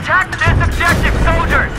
Attack this objective, soldiers!